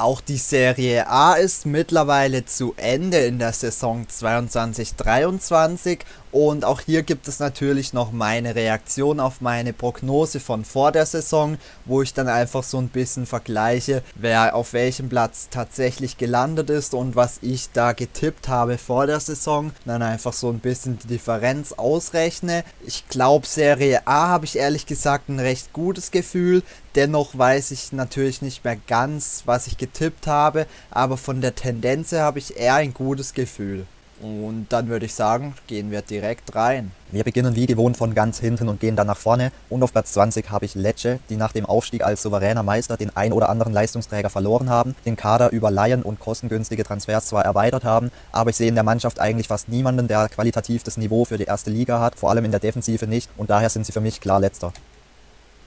Auch die Serie A ist mittlerweile zu Ende in der Saison 22-23 und auch hier gibt es natürlich noch meine Reaktion auf meine Prognose von vor der Saison, wo ich dann einfach so ein bisschen vergleiche, wer auf welchem Platz tatsächlich gelandet ist und was ich da getippt habe vor der Saison. Dann einfach so ein bisschen die Differenz ausrechne. Ich glaube, Serie A habe ich ehrlich gesagt ein recht gutes Gefühl. Dennoch weiß ich natürlich nicht mehr ganz, was ich getippt habe, aber von der Tendenz her habe ich eher ein gutes Gefühl. Und dann würde ich sagen, gehen wir direkt rein. Wir beginnen wie gewohnt von ganz hinten und gehen dann nach vorne. Und auf Platz 20 habe ich Lecce, die nach dem Aufstieg als souveräner Meister den ein oder anderen Leistungsträger verloren haben, den Kader über Laien und kostengünstige Transfers zwar erweitert haben, aber ich sehe in der Mannschaft eigentlich fast niemanden, der qualitativ das Niveau für die erste Liga hat, vor allem in der Defensive nicht. Und daher sind sie für mich klar letzter.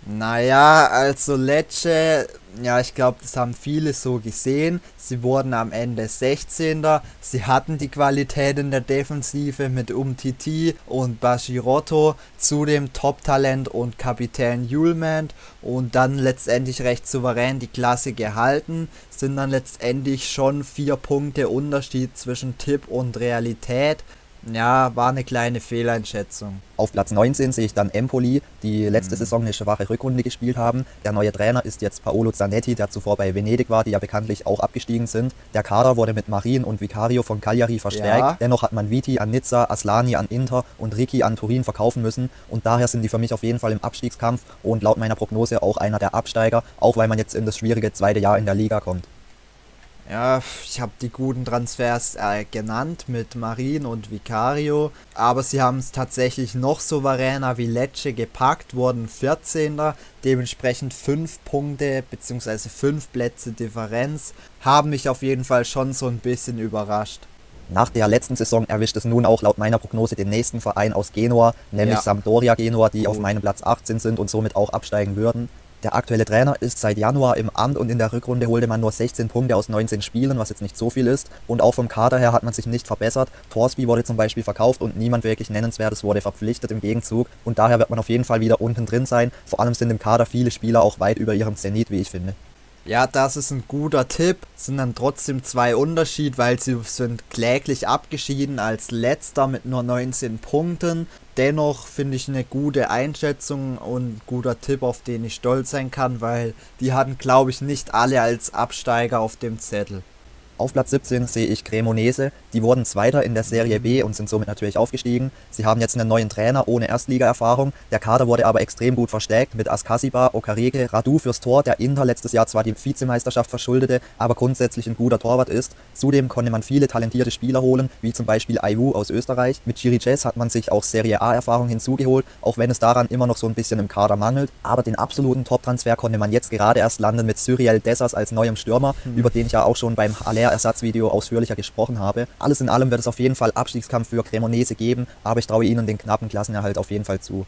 Naja, also Lecce, ja, ich glaube, das haben viele so gesehen. Sie wurden am Ende 16. Sie hatten die Qualität in der Defensive mit Umtiti und Bashirotto, zudem Top-Talent und Kapitän Julemand und dann letztendlich recht souverän die Klasse gehalten. Sind dann letztendlich schon vier Punkte Unterschied zwischen Tipp und Realität. Ja, war eine kleine Fehleinschätzung. Auf Platz 19 sehe ich dann Empoli, die letzte mhm. Saison eine schwache Rückrunde gespielt haben. Der neue Trainer ist jetzt Paolo Zanetti, der zuvor bei Venedig war, die ja bekanntlich auch abgestiegen sind. Der Kader wurde mit Marin und Vicario von Cagliari verstärkt. Ja. Dennoch hat man Viti an Nizza, Aslani an Inter und Ricky an Turin verkaufen müssen. Und daher sind die für mich auf jeden Fall im Abstiegskampf und laut meiner Prognose auch einer der Absteiger, auch weil man jetzt in das schwierige zweite Jahr in der Liga kommt. Ja, ich habe die guten Transfers äh, genannt mit Marin und Vicario, aber sie haben es tatsächlich noch souveräner wie Lecce gepackt, wurden 14. Dementsprechend 5 Punkte bzw. 5 Plätze Differenz haben mich auf jeden Fall schon so ein bisschen überrascht. Nach der letzten Saison erwischt es nun auch laut meiner Prognose den nächsten Verein aus Genua, nämlich ja. Sampdoria Genua, die auf meinem Platz 18 sind und somit auch absteigen würden. Der aktuelle Trainer ist seit Januar im Amt und in der Rückrunde holte man nur 16 Punkte aus 19 Spielen, was jetzt nicht so viel ist. Und auch vom Kader her hat man sich nicht verbessert. Torsby wurde zum Beispiel verkauft und niemand wirklich Nennenswertes wurde verpflichtet im Gegenzug. Und daher wird man auf jeden Fall wieder unten drin sein. Vor allem sind im Kader viele Spieler auch weit über ihrem Zenit, wie ich finde. Ja, das ist ein guter Tipp. Sind dann trotzdem zwei Unterschied, weil sie sind kläglich abgeschieden als letzter mit nur 19 Punkten. Dennoch finde ich eine gute Einschätzung und guter Tipp, auf den ich stolz sein kann, weil die hatten, glaube ich, nicht alle als Absteiger auf dem Zettel. Auf Platz 17 sehe ich Cremonese. Die wurden Zweiter in der Serie B und sind somit natürlich aufgestiegen. Sie haben jetzt einen neuen Trainer ohne Erstliga-Erfahrung. Der Kader wurde aber extrem gut verstärkt mit Askasiba, Okarege, Radu fürs Tor, der Inter letztes Jahr zwar die Vizemeisterschaft verschuldete, aber grundsätzlich ein guter Torwart ist. Zudem konnte man viele talentierte Spieler holen, wie zum Beispiel Aiwu aus Österreich. Mit Chiriches hat man sich auch Serie A-Erfahrung hinzugeholt, auch wenn es daran immer noch so ein bisschen im Kader mangelt. Aber den absoluten Top-Transfer konnte man jetzt gerade erst landen mit Cyriel Dessers als neuem Stürmer, mhm. über den ich ja auch schon beim Aller Ersatzvideo ausführlicher gesprochen habe. Alles in allem wird es auf jeden Fall Abstiegskampf für Cremonese geben, aber ich traue ihnen den knappen Klassenerhalt auf jeden Fall zu.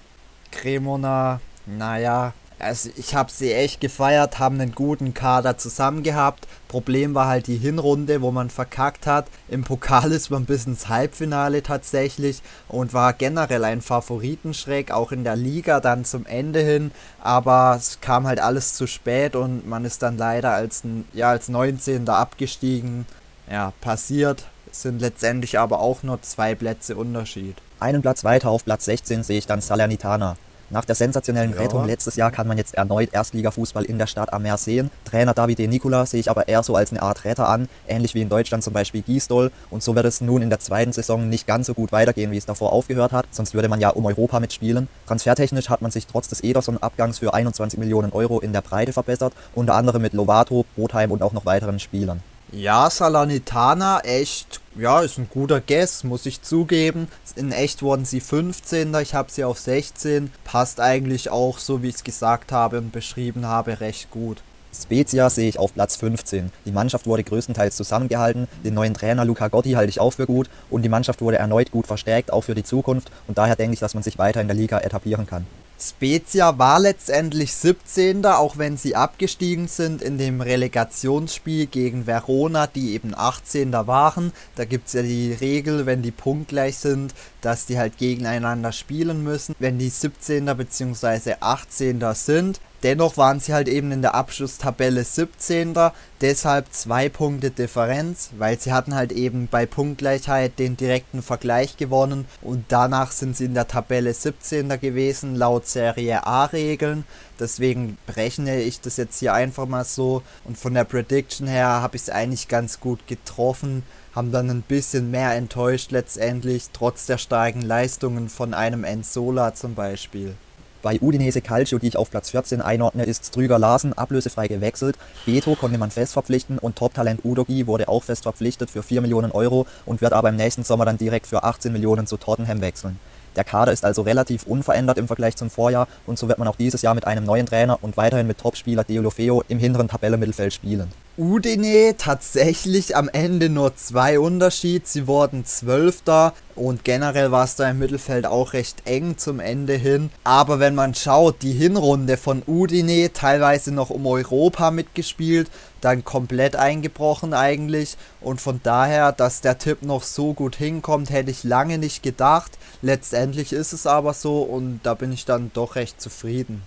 Cremona, naja, also ich habe sie echt gefeiert, haben einen guten Kader zusammen gehabt. Problem war halt die Hinrunde, wo man verkackt hat. Im Pokal ist man bis ins Halbfinale tatsächlich und war generell ein Favoritenschreck, auch in der Liga dann zum Ende hin. Aber es kam halt alles zu spät und man ist dann leider als, ja, als 19. abgestiegen. Ja, passiert, sind letztendlich aber auch nur zwei Plätze Unterschied. Einen Platz weiter auf Platz 16 sehe ich dann Salernitana. Nach der sensationellen ja. Rettung letztes Jahr kann man jetzt erneut Erstligafußball in der Stadt am Meer sehen. Trainer Davide Nicola sehe ich aber eher so als eine Art Retter an, ähnlich wie in Deutschland zum Beispiel Gisdol. Und so wird es nun in der zweiten Saison nicht ganz so gut weitergehen, wie es davor aufgehört hat, sonst würde man ja um Europa mitspielen. Transfertechnisch hat man sich trotz des Ederson-Abgangs für 21 Millionen Euro in der Breite verbessert, unter anderem mit Lovato, Botheim und auch noch weiteren Spielern. Ja, Salernitana, echt, ja, ist ein guter Guess, muss ich zugeben. In echt wurden sie 15. Ich habe sie auf 16. Passt eigentlich auch, so wie ich es gesagt habe und beschrieben habe, recht gut. Spezia sehe ich auf Platz 15. Die Mannschaft wurde größtenteils zusammengehalten, den neuen Trainer Luca Gotti halte ich auch für gut und die Mannschaft wurde erneut gut verstärkt, auch für die Zukunft und daher denke ich, dass man sich weiter in der Liga etablieren kann. Spezia war letztendlich 17. auch wenn sie abgestiegen sind in dem Relegationsspiel gegen Verona, die eben 18. waren. Da gibt es ja die Regel, wenn die punktgleich sind, dass die halt gegeneinander spielen müssen. Wenn die 17. bzw. 18. sind, Dennoch waren sie halt eben in der Abschlusstabelle 17. Deshalb zwei Punkte Differenz, weil sie hatten halt eben bei Punktgleichheit den direkten Vergleich gewonnen und danach sind sie in der Tabelle 17. gewesen laut Serie A Regeln. Deswegen berechne ich das jetzt hier einfach mal so und von der Prediction her habe ich es eigentlich ganz gut getroffen haben dann ein bisschen mehr enttäuscht letztendlich, trotz der starken Leistungen von einem Enzola zum Beispiel. Bei Udinese Calcio, die ich auf Platz 14 einordne, ist Strüger Larsen ablösefrei gewechselt. Beto konnte man fest verpflichten und Top-Talent Udogi wurde auch fest verpflichtet für 4 Millionen Euro und wird aber im nächsten Sommer dann direkt für 18 Millionen zu Tottenham wechseln. Der Kader ist also relativ unverändert im Vergleich zum Vorjahr und so wird man auch dieses Jahr mit einem neuen Trainer und weiterhin mit Topspieler Deulofeo im hinteren Tabellenmittelfeld spielen. Udine tatsächlich am Ende nur zwei Unterschied. Sie wurden Zwölfter und generell war es da im Mittelfeld auch recht eng zum Ende hin. Aber wenn man schaut, die Hinrunde von Udine teilweise noch um Europa mitgespielt, dann komplett eingebrochen eigentlich. Und von daher, dass der Tipp noch so gut hinkommt, hätte ich lange nicht gedacht. Letztendlich ist es aber so und da bin ich dann doch recht zufrieden.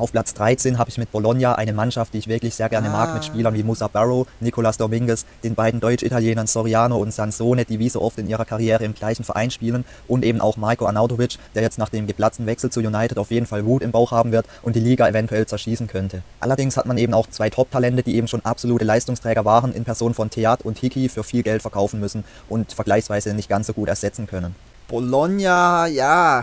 Auf Platz 13 habe ich mit Bologna eine Mannschaft, die ich wirklich sehr gerne ah. mag, mit ah. Spielern wie Musa Barrow, Nicolas Dominguez, den beiden Deutsch-Italienern Soriano und Sansone, die wie so oft in ihrer Karriere im gleichen Verein spielen und eben auch Marco Arnautovic, der jetzt nach dem geplatzten Wechsel zu United auf jeden Fall Wut im Bauch haben wird und die Liga eventuell zerschießen könnte. Allerdings hat man eben auch zwei Top-Talente, die eben schon absolute Leistungsträger waren, in Person von Theat und Hiki für viel Geld verkaufen müssen und vergleichsweise nicht ganz so gut ersetzen können. Bologna, ja,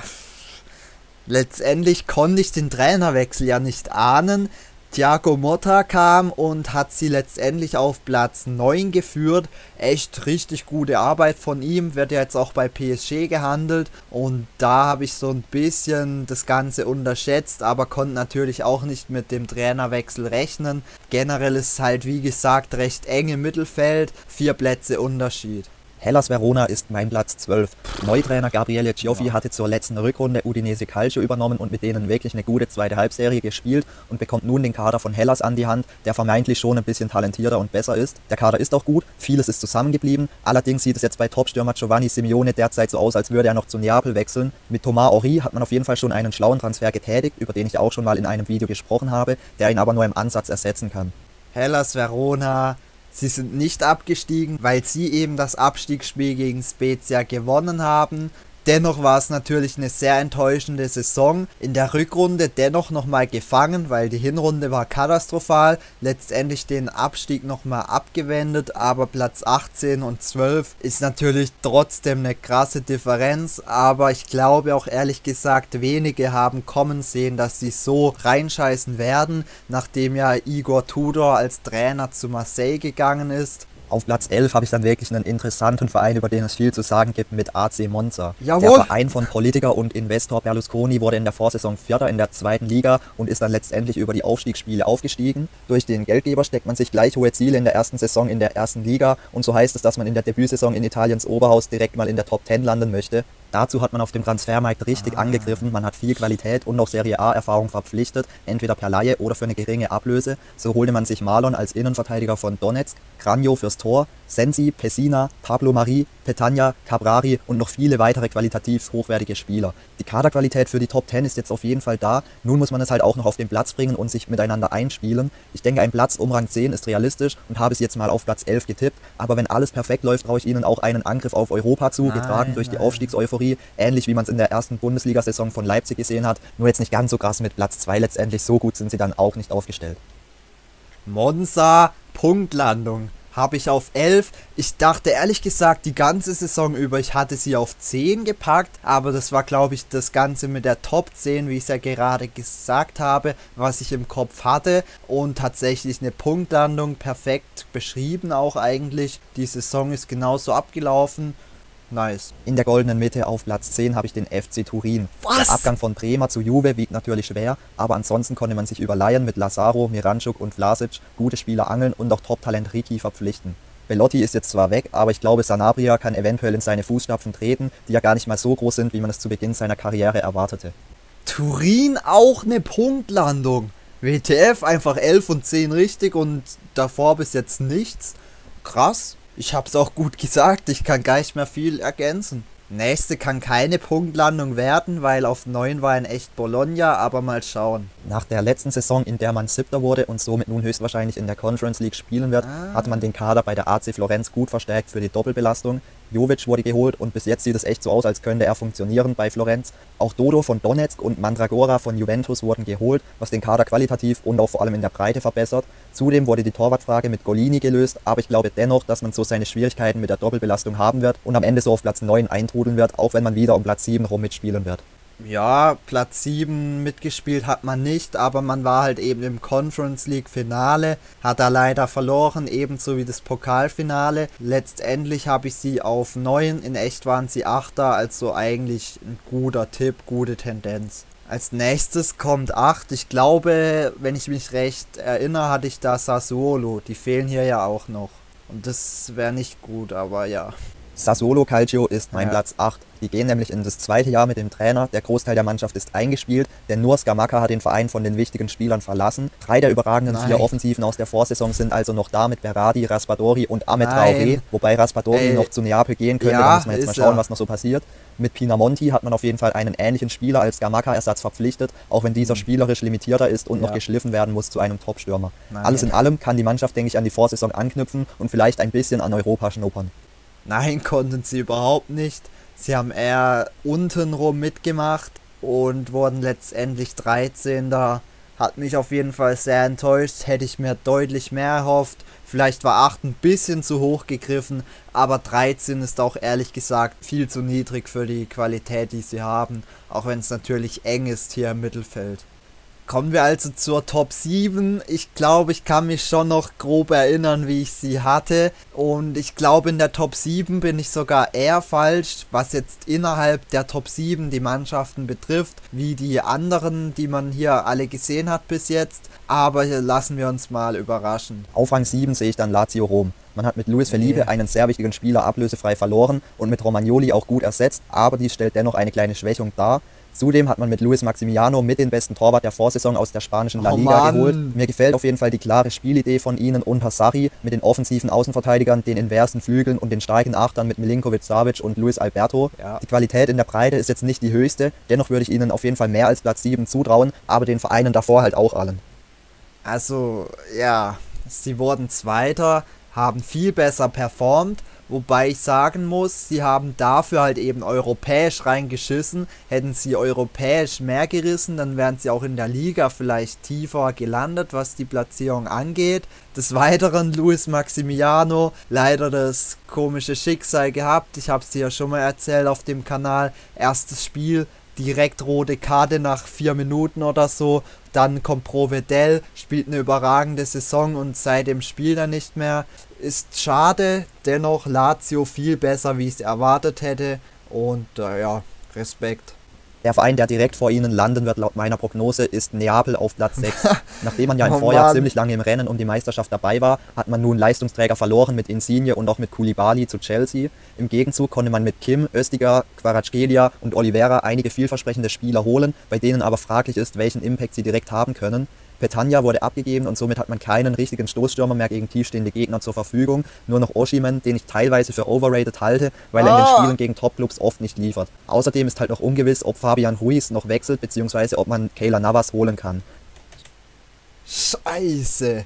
Letztendlich konnte ich den Trainerwechsel ja nicht ahnen. Thiago Motta kam und hat sie letztendlich auf Platz 9 geführt. Echt richtig gute Arbeit von ihm, wird ja jetzt auch bei PSG gehandelt. Und da habe ich so ein bisschen das Ganze unterschätzt, aber konnte natürlich auch nicht mit dem Trainerwechsel rechnen. Generell ist es halt wie gesagt recht eng im Mittelfeld, vier Plätze Unterschied. Hellas Verona ist mein Platz 12. Neutrainer Gabriele Gioffi hatte zur letzten Rückrunde Udinese Calcio übernommen und mit denen wirklich eine gute zweite Halbserie gespielt und bekommt nun den Kader von Hellas an die Hand, der vermeintlich schon ein bisschen talentierter und besser ist. Der Kader ist auch gut, vieles ist zusammengeblieben. Allerdings sieht es jetzt bei Topstürmer Giovanni Simeone derzeit so aus, als würde er noch zu Neapel wechseln. Mit Thomas Ori hat man auf jeden Fall schon einen schlauen Transfer getätigt, über den ich auch schon mal in einem Video gesprochen habe, der ihn aber nur im Ansatz ersetzen kann. Hellas Verona Sie sind nicht abgestiegen, weil sie eben das Abstiegsspiel gegen Spezia gewonnen haben. Dennoch war es natürlich eine sehr enttäuschende Saison. In der Rückrunde dennoch nochmal gefangen, weil die Hinrunde war katastrophal. Letztendlich den Abstieg nochmal abgewendet, aber Platz 18 und 12 ist natürlich trotzdem eine krasse Differenz. Aber ich glaube auch ehrlich gesagt, wenige haben kommen sehen, dass sie so reinscheißen werden, nachdem ja Igor Tudor als Trainer zu Marseille gegangen ist. Auf Platz 11 habe ich dann wirklich einen interessanten Verein, über den es viel zu sagen gibt, mit AC Monza. Jawohl. Der Verein von Politiker und Investor Berlusconi wurde in der Vorsaison Vierter in der zweiten Liga und ist dann letztendlich über die Aufstiegsspiele aufgestiegen. Durch den Geldgeber steckt man sich gleich hohe Ziele in der ersten Saison in der ersten Liga und so heißt es, dass man in der Debütsaison in Italiens Oberhaus direkt mal in der Top 10 landen möchte. Dazu hat man auf dem Transfermarkt richtig ah. angegriffen. Man hat viel Qualität und auch Serie A-Erfahrung verpflichtet, entweder per Laie oder für eine geringe Ablöse. So holte man sich Marlon als Innenverteidiger von Donetsk, Kranjo fürs Tor, Sensi, Pessina, Pablo Marie, Petagna, Cabrari und noch viele weitere qualitativ hochwertige Spieler. Die Kaderqualität für die Top 10 ist jetzt auf jeden Fall da. Nun muss man es halt auch noch auf den Platz bringen und sich miteinander einspielen. Ich denke, ein Platz um Rang 10 ist realistisch und habe es jetzt mal auf Platz 11 getippt. Aber wenn alles perfekt läuft, traue ich ihnen auch einen Angriff auf Europa zu, nein, getragen durch nein. die Aufstiegseuphorie, ähnlich wie man es in der ersten Bundesliga-Saison von Leipzig gesehen hat. Nur jetzt nicht ganz so krass mit Platz 2 letztendlich. So gut sind sie dann auch nicht aufgestellt. Monza, Punktlandung habe ich auf 11. Ich dachte ehrlich gesagt die ganze Saison über, ich hatte sie auf 10 gepackt, aber das war glaube ich das Ganze mit der Top 10, wie ich es ja gerade gesagt habe, was ich im Kopf hatte und tatsächlich eine Punktlandung perfekt beschrieben auch eigentlich. Die Saison ist genauso abgelaufen Nice. In der goldenen Mitte auf Platz 10 habe ich den FC Turin. Was? Der Abgang von Bremer zu Juve wiegt natürlich schwer, aber ansonsten konnte man sich über Laien mit Lazaro, Miranchuk und Vlasic gute Spieler angeln und auch Top-Talent Riki verpflichten. Bellotti ist jetzt zwar weg, aber ich glaube, Sanabria kann eventuell in seine Fußstapfen treten, die ja gar nicht mal so groß sind, wie man es zu Beginn seiner Karriere erwartete. Turin auch eine Punktlandung. WTF einfach 11 und 10 richtig und davor bis jetzt nichts. Krass. Ich hab's auch gut gesagt, ich kann gar nicht mehr viel ergänzen. Nächste kann keine Punktlandung werden, weil auf 9 war ein echt Bologna, aber mal schauen. Nach der letzten Saison, in der man Siebter wurde und somit nun höchstwahrscheinlich in der Conference League spielen wird, Ah. hat man den Kader bei der AC Florenz gut verstärkt für die Doppelbelastung. Jovic wurde geholt und bis jetzt sieht es echt so aus, als könnte er funktionieren bei Florenz. Auch Dodo von Donetsk und Mandragora von Juventus wurden geholt, was den Kader qualitativ und auch vor allem in der Breite verbessert. Zudem wurde die Torwartfrage mit Golini gelöst, aber ich glaube dennoch, dass man so seine Schwierigkeiten mit der Doppelbelastung haben wird und am Ende so auf Platz 9 eintrudeln wird, auch wenn man wieder um Platz 7 rum mitspielen wird. Ja, Platz 7 mitgespielt hat man nicht, aber man war halt eben im Conference League Finale, hat da leider verloren, ebenso wie das Pokalfinale. Letztendlich habe ich sie auf 9, in echt waren sie 8 also eigentlich ein guter Tipp, gute Tendenz. Als nächstes kommt 8. Ich glaube, wenn ich mich recht erinnere, hatte ich da Sassuolo. Die fehlen hier ja auch noch. Und das wäre nicht gut, aber ja. Sassuolo Calcio ist mein Ja. Platz 8. Die gehen nämlich in das zweite Jahr mit dem Trainer. Der Großteil der Mannschaft ist eingespielt, denn nur Scamacca hat den Verein von den wichtigen Spielern verlassen. Drei der überragenden Nein. vier Offensiven aus der Vorsaison sind also noch da mit Berardi, Raspadori und Ahmed. Traoré, wobei Raspadori Ey. noch zu Neapel gehen könnte. Ja, da muss man jetzt mal schauen, er. was noch so passiert. Mit Pinamonti hat man auf jeden Fall einen ähnlichen Spieler als Scamacca-Ersatz verpflichtet, auch wenn dieser spielerisch limitierter ist und noch Mhm. Ja. geschliffen werden muss zu einem Top-Stürmer. Alles in allem kann die Mannschaft, denke ich, an die Vorsaison anknüpfen und vielleicht ein bisschen an Europa schnuppern. Nein, konnten sie überhaupt nicht. Sie haben eher untenrum mitgemacht und wurden letztendlich 13. Hat mich auf jeden Fall sehr enttäuscht. Hätte ich mir deutlich mehr erhofft. Vielleicht war 8 ein bisschen zu hoch gegriffen, aber 13 ist auch ehrlich gesagt viel zu niedrig für die Qualität, die sie haben. Auch wenn es natürlich eng ist hier im Mittelfeld. Kommen wir also zur Top 7. Ich glaube, ich kann mich schon noch grob erinnern, wie ich sie hatte. Und ich glaube, in der Top 7 bin ich sogar eher falsch, was jetzt innerhalb der Top 7 die Mannschaften betrifft, wie die anderen, die man hier alle gesehen hat bis jetzt. Aber hier lassen wir uns mal überraschen. Auf Rang 7 sehe ich dann Lazio Rom. Man hat mit Luis Felipe Nee. einen sehr wichtigen Spieler ablösefrei verloren und mit Romagnoli auch gut ersetzt, aber dies stellt dennoch eine kleine Schwächung dar. Zudem hat man mit Luis Maximiano mit den besten Torwart der Vorsaison aus der spanischen La Oh Liga Mann. geholt. Mir gefällt auf jeden Fall die klare Spielidee von ihnen unter Sarri mit den offensiven Außenverteidigern, den inversen Flügeln und den starken Achtern mit Milinkovic Savic und Luis Alberto. Ja. Die Qualität in der Breite ist jetzt nicht die höchste, dennoch würde ich ihnen auf jeden Fall mehr als Platz 7 zutrauen, aber den Vereinen davor halt auch allen. Also, ja, sie wurden Zweiter, haben viel besser performt, wobei ich sagen muss, sie haben dafür halt eben europäisch reingeschissen. Hätten sie europäisch mehr gerissen, dann wären sie auch in der Liga vielleicht tiefer gelandet, was die Platzierung angeht. Des Weiteren Luis Maximiano, leider das komische Schicksal gehabt. Ich habe es dir ja schon mal erzählt auf dem Kanal. Erstes Spiel, direkt rote Karte nach vier Minuten oder so. Dann kommt Provedel, spielt eine überragende Saison und seitdem spielt er nicht mehr. Ist schade, dennoch Lazio viel besser, wie ich es erwartet hätte. Und äh, ja, Respekt. Der Verein, der direkt vor ihnen landen wird, laut meiner Prognose, ist Neapel auf Platz 6. Nachdem man ja im Oh Vorjahr Mann. ziemlich lange im Rennen um die Meisterschaft dabei war, hat man nun Leistungsträger verloren mit Insigne und auch mit Koulibaly zu Chelsea. Im Gegenzug konnte man mit Kim, Östiger, Kvaratskhelia und Oliveira einige vielversprechende Spieler holen, bei denen aber fraglich ist, welchen Impact sie direkt haben können. Petagna wurde abgegeben und somit hat man keinen richtigen Stoßstürmer mehr gegen tiefstehende Gegner zur Verfügung. Nur noch Oshiman, den ich teilweise für overrated halte, weil er in den Ah. Spielen gegen Topclubs oft nicht liefert. Außerdem ist halt noch ungewiss, ob Fabian Ruiz noch wechselt, beziehungsweise ob man Kayla Navas holen kann. Scheiße.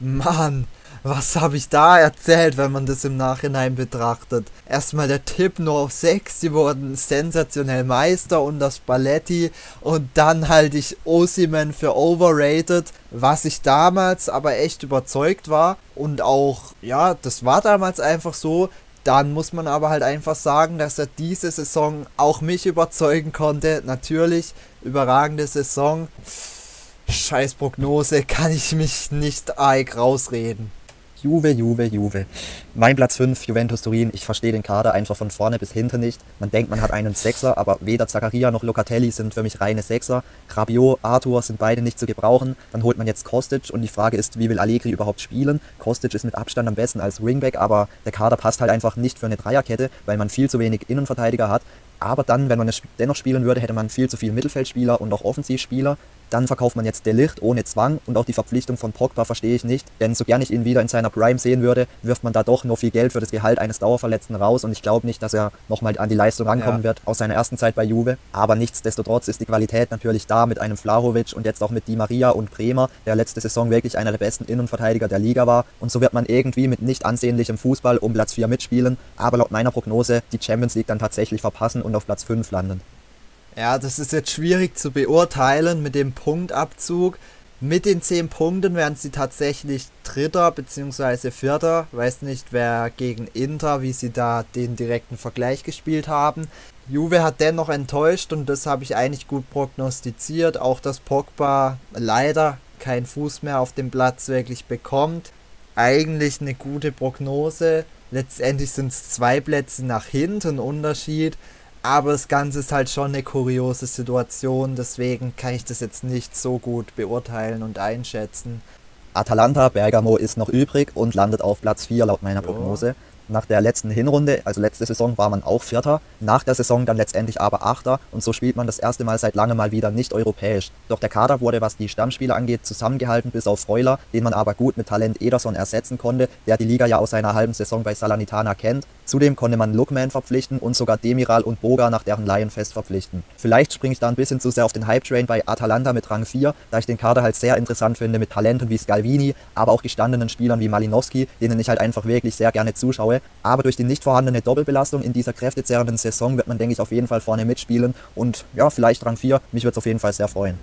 Mann, was habe ich da erzählt, wenn man das im Nachhinein betrachtet? Erstmal der Tipp nur auf 6, sie wurden sensationell Meister und das Balletti und dann halte ich Osimen für overrated, was ich damals aber echt überzeugt war und auch, ja, das war damals einfach so. Dann muss man aber halt einfach sagen, dass er diese Saison auch mich überzeugen konnte. Natürlich, überragende Saison. Scheiß Prognose, kann ich mich nicht arg rausreden. Juve, Juve, Juve. Mein Platz 5, Juventus Turin. Ich verstehe den Kader einfach von vorne bis hinten nicht. Man denkt, man hat einen Sechser, aber weder Zaccaria noch Locatelli sind für mich reine Sechser. Rabiot, Arthur sind beide nicht zu gebrauchen. Dann holt man jetzt Kostic und die Frage ist, wie will Allegri überhaupt spielen? Kostic ist mit Abstand am besten als Wingback, aber der Kader passt halt einfach nicht für eine Dreierkette, weil man viel zu wenig Innenverteidiger hat. Aber dann, wenn man es dennoch spielen würde, hätte man viel zu viele Mittelfeldspieler und auch Offensivspieler. Dann verkauft man jetzt Delicht ohne Zwang und auch die Verpflichtung von Pogba verstehe ich nicht, denn so gern ich ihn wieder in seiner Prime sehen würde, wirft man da doch nur viel Geld für das Gehalt eines Dauerverletzten raus und ich glaube nicht, dass er nochmal an die Leistung rankommen ja. wird aus seiner ersten Zeit bei Juve. Aber nichtsdestotrotz ist die Qualität natürlich da mit einem Flahovic und jetzt auch mit Di Maria und Bremer, der letzte Saison wirklich einer der besten Innenverteidiger der Liga war und so wird man irgendwie mit nicht ansehnlichem Fußball um Platz 4 mitspielen, aber laut meiner Prognose die Champions League dann tatsächlich verpassen und auf Platz 5 landen. Ja, das ist jetzt schwierig zu beurteilen mit dem Punktabzug. Mit den 10 Punkten werden sie tatsächlich Dritter bzw. Vierter. Weiß nicht, wer gegen Inter, wie sie da den direkten Vergleich gespielt haben. Juve hat dennoch enttäuscht und das habe ich eigentlich gut prognostiziert. Auch dass Pogba leider keinen Fuß mehr auf dem Platz wirklich bekommt. Eigentlich eine gute Prognose. Letztendlich sind es zwei Plätze nach hinten Unterschied. Aber das Ganze ist halt schon eine kuriose Situation, deswegen kann ich das jetzt nicht so gut beurteilen und einschätzen. Atalanta Bergamo ist noch übrig und landet auf Platz 4 laut meiner Prognose. Nach der letzten Hinrunde, also letzte Saison, war man auch Vierter, nach der Saison dann letztendlich aber Achter und so spielt man das erste Mal seit langem mal wieder nicht europäisch. Doch der Kader wurde, was die Stammspieler angeht, zusammengehalten bis auf Freuler, den man aber gut mit Talent Ederson ersetzen konnte, der die Liga ja aus seiner halben Saison bei Salernitana kennt. Zudem konnte man Lookman verpflichten und sogar Demiral und Boga nach deren Laien fest verpflichten. Vielleicht springe ich da ein bisschen zu sehr auf den Hype-Train bei Atalanta mit Rang 4, da ich den Kader halt sehr interessant finde mit Talenten wie Scalvini, aber auch gestandenen Spielern wie Malinowski, denen ich halt einfach wirklich sehr gerne zuschaue habe. Aber durch die nicht vorhandene Doppelbelastung in dieser kräftezerrenden Saison wird man, denke ich, auf jeden Fall vorne mitspielen. Und ja, vielleicht Rang 4. Mich würde es auf jeden Fall sehr freuen.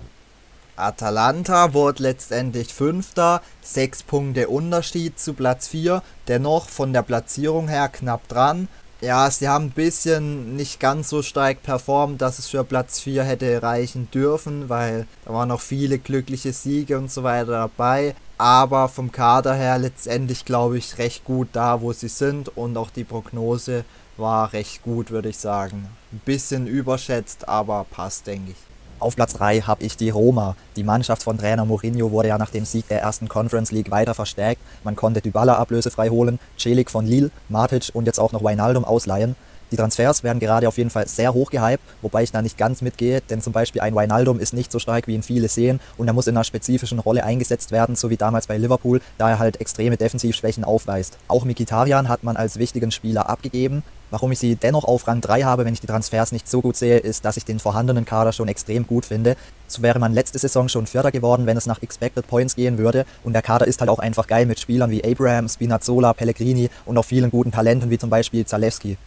Atalanta wurde letztendlich Fünfter, sechs Punkte Unterschied zu Platz 4, dennoch von der Platzierung her knapp dran. Ja, sie haben ein bisschen nicht ganz so stark performt, dass es für Platz 4 hätte reichen dürfen, weil da waren noch viele glückliche Siege und so weiter dabei aber vom Kader her letztendlich glaube ich recht gut da, wo sie sind und auch die Prognose war recht gut, würde ich sagen. Ein bisschen überschätzt, aber passt, denke ich. Auf Platz 3 habe ich die Roma. Die Mannschaft von Trainer Mourinho wurde ja nach dem Sieg der ersten Conference League weiter verstärkt. Man konnte Dybala ablösefrei holen, Celik von Lille, Matic und jetzt auch noch Wijnaldum ausleihen. Die Transfers werden gerade auf jeden Fall sehr hoch gehypt, wobei ich da nicht ganz mitgehe, denn zum Beispiel ein Wijnaldum ist nicht so stark, wie ihn viele sehen und er muss in einer spezifischen Rolle eingesetzt werden, so wie damals bei Liverpool, da er halt extreme Defensivschwächen aufweist. Auch Mikitarian hat man als wichtigen Spieler abgegeben. Warum ich sie dennoch auf Rang 3 habe, wenn ich die Transfers nicht so gut sehe, ist, dass ich den vorhandenen Kader schon extrem gut finde. So wäre man letzte Saison schon Vierter geworden, wenn es nach Expected Points gehen würde. Und der Kader ist halt auch einfach geil mit Spielern wie Abraham, Spinazzola, Pellegrini und auch vielen guten Talenten wie zum Beispiel Zalewski.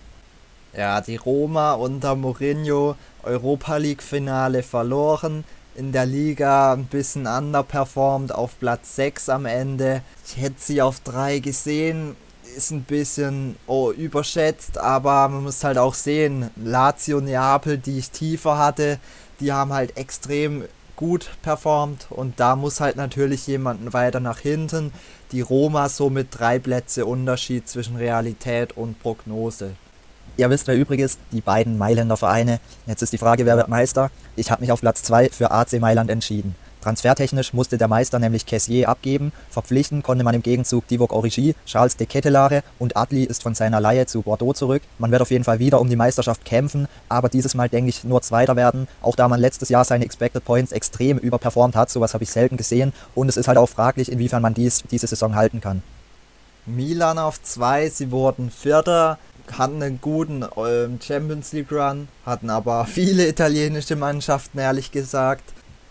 Ja, die Roma unter Mourinho Europa League Finale verloren. In der Liga ein bisschen underperformed auf Platz 6 am Ende. Ich hätte sie auf 3 gesehen. Ist ein bisschen oh, überschätzt, aber man muss halt auch sehen, Lazio Neapel, die ich tiefer hatte, die haben halt extrem gut performt und da muss halt natürlich jemanden weiter nach hinten. Die Roma somit drei Plätze Unterschied zwischen Realität und Prognose. Ihr wisst, wer übrig ist, die beiden Mailänder Vereine. Jetzt ist die Frage, wer wird Meister? Ich habe mich auf Platz 2 für AC Mailand entschieden. Transfertechnisch musste der Meister nämlich Kessier abgeben, verpflichten konnte man im Gegenzug Divock Origi, Charles de Kettelare und Adli ist von seiner Laie zu Bordeaux zurück. Man wird auf jeden Fall wieder um die Meisterschaft kämpfen, aber dieses Mal denke ich nur Zweiter werden, auch da man letztes Jahr seine Expected Points extrem überperformt hat, sowas habe ich selten gesehen und es ist halt auch fraglich, inwiefern man dies diese Saison halten kann. Milan auf 2, sie wurden Vierter, hatten einen guten ähm, Champions League Run, hatten aber viele italienische Mannschaften, ehrlich gesagt.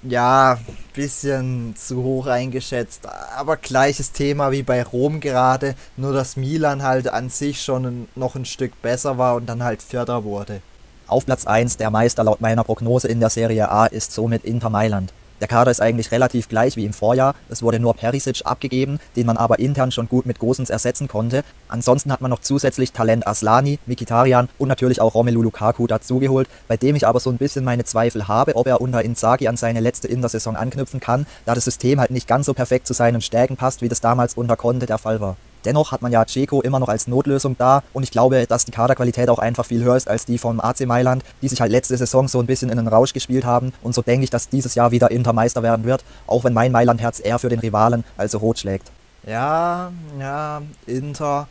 Ja, bisschen zu hoch eingeschätzt, aber gleiches Thema wie bei Rom gerade, nur dass Milan halt an sich schon noch ein Stück besser war und dann halt Vierter wurde. Auf Platz 1 der Meister laut meiner Prognose in der Serie A ist somit Inter Mailand. Der Kader ist eigentlich relativ gleich wie im Vorjahr. Es wurde nur Perisic abgegeben, den man aber intern schon gut mit Gosens ersetzen konnte. Ansonsten hat man noch zusätzlich Talent Aslani, Mikitarian und natürlich auch Romelu Lukaku dazugeholt, bei dem ich aber so ein bisschen meine Zweifel habe, ob er unter Inzaghi an seine letzte Intersaison anknüpfen kann, da das System halt nicht ganz so perfekt zu seinen Stärken passt, wie das damals unter Conte der Fall war. Dennoch hat man ja Ceco immer noch als Notlösung da und ich glaube, dass die Kaderqualität auch einfach viel höher ist als die vom AC Mailand, die sich halt letzte Saison so ein bisschen in den Rausch gespielt haben und so denke ich, dass dieses Jahr wieder Inter Meister werden wird, auch wenn mein Mailand-Herz eher für den Rivalen, also rot schlägt. Ja, ja, Inter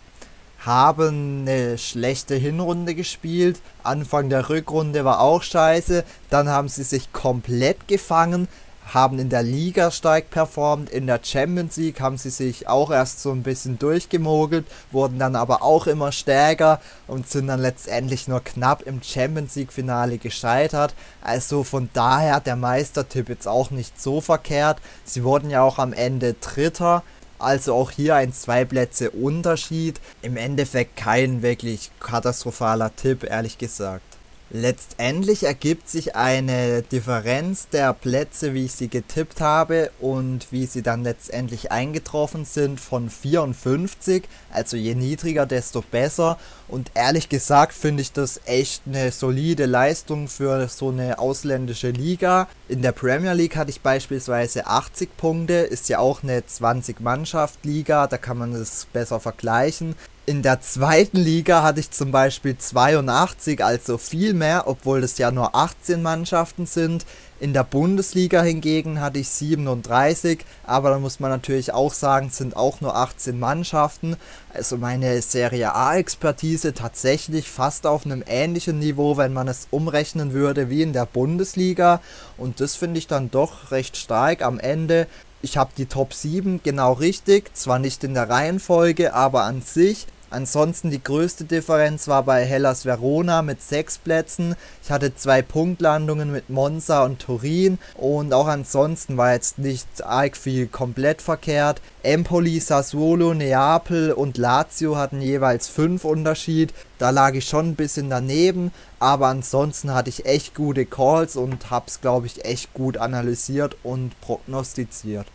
haben eine schlechte Hinrunde gespielt. Anfang der Rückrunde war auch scheiße. Dann haben sie sich komplett gefangen, haben in der Liga stark performt, in der Champions League haben sie sich auch erst so ein bisschen durchgemogelt, wurden dann aber auch immer stärker und sind dann letztendlich nur knapp im Champions League Finale gescheitert. Also von daher der Meistertipp jetzt auch nicht so verkehrt. Sie wurden ja auch am Ende Dritter. Also auch hier ein zwei Plätze Unterschied. Im Endeffekt kein wirklich katastrophaler Tipp, ehrlich gesagt. Letztendlich ergibt sich eine Differenz der Plätze, wie ich sie getippt habe und wie sie dann letztendlich eingetroffen sind von 54. Also je niedriger, desto besser. Und ehrlich gesagt finde ich das echt eine solide Leistung für so eine ausländische Liga. In der Premier League hatte ich beispielsweise 80 Punkte, ist ja auch eine 20-Mannschaft-Liga, da kann man es besser vergleichen. In der zweiten Liga hatte ich zum Beispiel 82, also viel mehr, obwohl das ja nur 18 Mannschaften sind. In der Bundesliga hingegen hatte ich 37, aber da muss man natürlich auch sagen, sind auch nur 18 Mannschaften. Also meine Serie A-Expertise tatsächlich fast auf einem ähnlichen Niveau, wenn man es umrechnen würde wie in der Bundesliga. Und das finde ich dann doch recht stark am Ende. Ich habe die Top 7 genau richtig, zwar nicht in der Reihenfolge, aber an sich Ansonsten die größte Differenz war bei Hellas Verona mit sechs Plätzen. Ich hatte zwei Punktlandungen mit Monza und Turin und auch ansonsten war jetzt nicht arg viel komplett verkehrt. Empoli, Sassuolo, Neapel und Lazio hatten jeweils fünf Unterschied. Da lag ich schon ein bisschen daneben, aber ansonsten hatte ich echt gute Calls und hab's glaube ich echt gut analysiert und prognostiziert.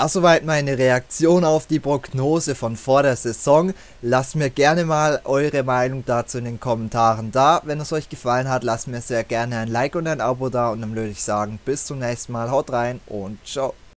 Das soweit meine Reaktion auf die Prognose von vor der Saison. Lasst mir gerne mal eure Meinung dazu in den Kommentaren da. Wenn es euch gefallen hat, lasst mir sehr gerne ein Like und ein Abo da und dann würde ich sagen, bis zum nächsten Mal, haut rein und ciao.